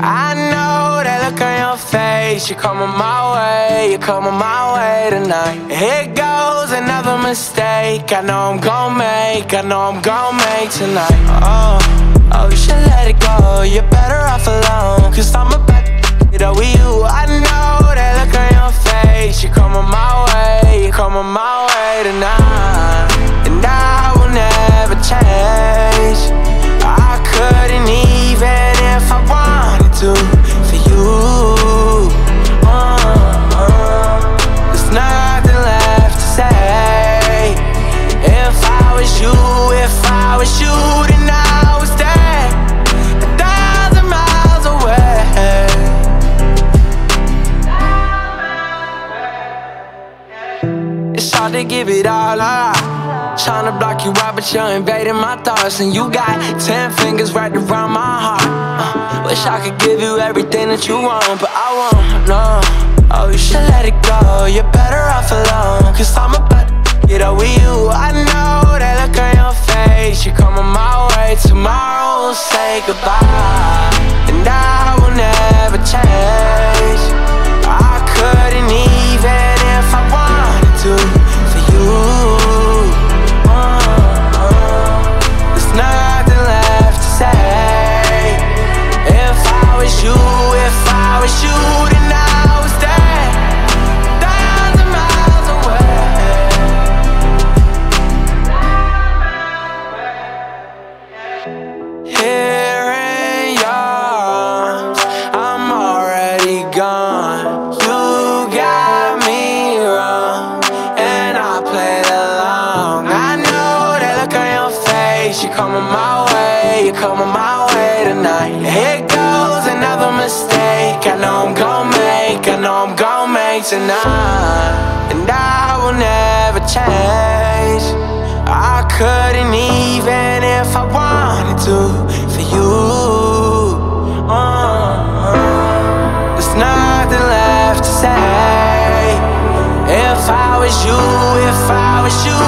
I know that look on your face. You're coming my way, you're coming my way tonight. Here goes another mistake. I know I'm gonna make, I know I'm gonna make tonight. Oh, oh, you should let it go. You're better off alone, cause I'm a to get you. I know that look on your face. You're coming my way, you're coming my way tonight. Was then I would stay a thousand miles away. It's hard to give it all up. Tryna block you out, but you're invading my thoughts. And you got ten fingers right around my heart. Uh, wish I could give you everything that you want, but I won't, no. Oh, you should let it go. You're better off alone. Tomorrow we'll say goodbye. Here in yours, I'm already gone. You got me wrong, and I played along. I know that look on your face. You're coming my way, you're coming my way tonight. Here goes another mistake. I know I'm gon' make, I know I'm gon' make tonight, and I will never change. I was you, if I was you,